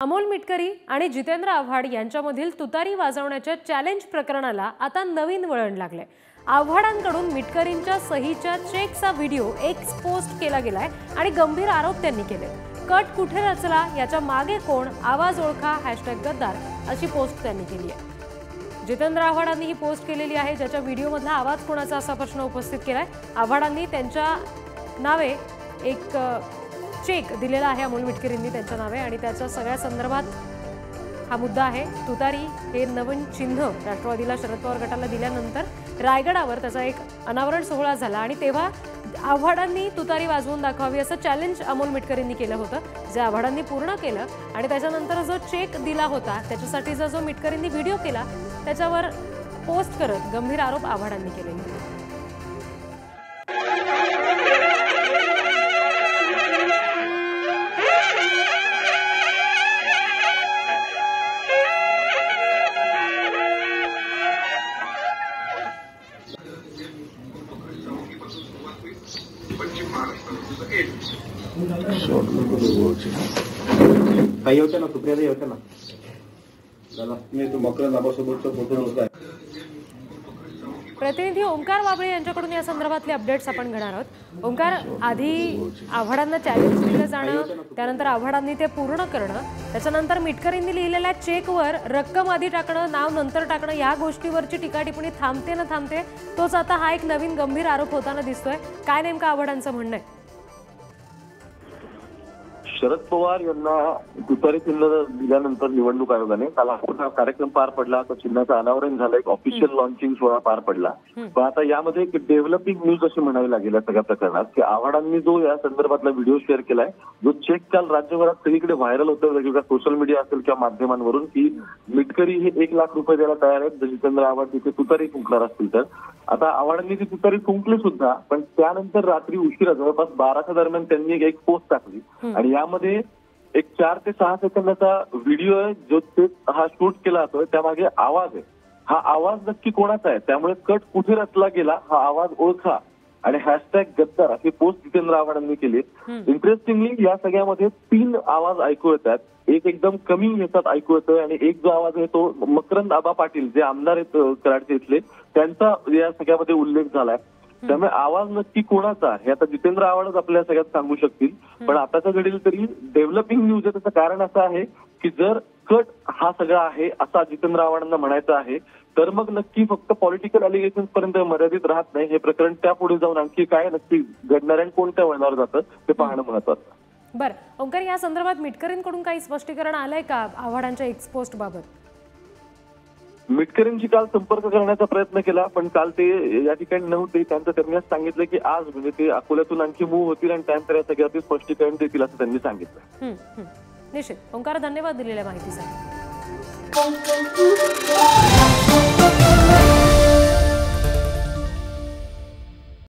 अमोल मिटकरी आणि जितेंद्र आव्हाड यांच्यामधील तुतारी वाजवण्याच्या चॅलेंज प्रकरणाला आता नवीन वळण लागले आव्हाडांकडून मिटकरींच्या सहीच्या चेकचा व्हिडिओ एक्स पोस्ट केला गेलाय आणि गंभीर आरोप त्यांनी केले कट कुठे रचला याच्या मागे कोण आवाज ओळखा हॅशटॅग गद्दार अशी पोस्ट त्यांनी केली आहे. जितेंद्र आव्हाडांनी ही पोस्ट केलेली आहे ज्याच्या व्हिडिओमधला आवाज कोणाचा असा प्रश्न उपस्थित केलाय? आव्हाडांनी त्यांच्या नावे एक चेक दिलेला आहे अमोल मिटकरींनी त्यांच्या नावे आणि त्याच्या सगळ्या संदर्भात हा मुद्दा आहे. तुतारी हे नवीन चिन्ह राष्ट्रवादीला शरद पवार गटाला दिल्यानंतर रायगडावर त्याचा एक अनावरण सोहळा झाला आणि तेव्हा आव्हाडांनी तुतारी वाजवून दाखवावी असं चॅलेंज अमोल मिटकरींनी केलं होतं. जे आव्हाडांनी पूर्ण केलं आणि त्याच्यानंतर जो चेक दिला होता त्याच्यासाठीचा जो मिटकरींनी व्हिडिओ केला त्याच्यावर पोस्ट करत गंभीर आरोप आव्हाडांनी केलेले. होते काही होत्या ना सुप्रिया होत्या ना मी तो मकर नाबासोबतचा फोटो होता प्रतिनिधी ओंकार वाबळे यांच्याकडून या संदर्भातले अपडेट्स आपण घेणार आहोत. ओंकार आधी आव्हाडांना चॅलेंज दिलं जाणं त्यानंतर आव्हाडांनी ते पूर्ण करणं त्याच्यानंतर मिटकरींनी लिहिलेल्या चेकवर रक्कम आधी टाकणं नाव नंतर टाकणं या गोष्टीवरची टीका टिप्पणी थांबते ना थांबते तोच आता हा एक नवीन गंभीर आरोप होताना दिसतोय. काय नेमकं आव्हाडांचं म्हणणं आहे? शरद पवार यांना तुतारी चिन्ह दिल्यानंतर निवडणूक आयोगाने काल हा मोठा कार्यक्रम पार पडला तर चिन्हाचं अनावरण झालं एक ऑफिशियल लॉन्चिंग सोहळा पार पडला. पण आता यामध्ये एक डेव्हलपिंग न्यूज अशी म्हणावी लागेल या सगळ्या प्रकरणात की आव्हाडांनी जो या संदर्भातला व्हिडिओ शेअर केलाय जो चेक काल राज्यभरात सगळीकडे व्हायरल होतं वेगवेगळ्या सोशल मीडिया असेल किंवा माध्यमांवरून की मिटकरी हे एक लाख रुपये द्यायला तयार आहेत जितेंद्र आव्हाड तिथे तुतारी फुंकणार असतील तर. आता आव्हाडांनी ती तुतारी फुंकली सुद्धा पण त्यानंतर रात्री उशिरा जवळपास बाराच्या दरम्यान त्यांनी एक- एक पोस्ट टाकली. आणि यामध्ये एक चार ते सहा सेकंदाचा व्हिडिओ आहे जो ते हा शूट केला जातोय त्यामागे आवाज आहे. हा आवाज नक्की कोणाचा आहे? त्यामुळे कट कुठे रचला गेला हा आवाज ओळखा. आणि हॅशटॅग गद्दार अशी पोस्ट जितेंद्र आव्हाडांनी केली इंटरेस्टिंगली या सगळ्यामध्ये तीन आवाज ऐकू येतात. एक एकदम कमी ह्याच्यात ऐकू येतोय आणि एक जो आवाज आहे तो मकरंद आबा पाटील जे आमदार आहेत कराडचे इथले त्यांचा या सगळ्यामध्ये उल्लेख झालाय. त्यामुळे आवाज नक्की कोणाचा हे आता जितेंद्र आव्हाडच आपल्या सगळ्यात सांगू शकतील. पण आताच्या घडील तरी डेव्हलपिंग न्यूज आहे त्याचं कारण असं आहे की जर कट हा सगळा आहे असा जितेंद्र आव्हाडांना म्हणायचं आहे तर मग नक्की फक्त पॉलिटिकल अलिगेशन पर्यंत मर्यादित राहत नाही. हे प्रकरण त्या पुढे जाऊन आणखी काय नक्की घडणार आणि कोणत्या वळणावर जातं ते पाहणं महत्वाचं. बरं ओंकार या संदर्भात मिटकरींकडून काही स्पष्टीकरण आलंय का आव्हाडांच्या एक्स पोस्ट बाबत? मिटकरींशी काल संपर्क करण्याचा प्रयत्न केला पण काल ते या ठिकाणी नव्हते. त्यांचं त्यांनी सांगितलं की आज म्हणजे ते अकोल्यातून आणखी मूव्ह होतील आणि त्यानंतर या सगळ्याचे स्पष्टीकरण देतील असं त्यांनी सांगितलं. निश्चित. ओंकार धन्यवाद दिलेल्या माहितीसाठी.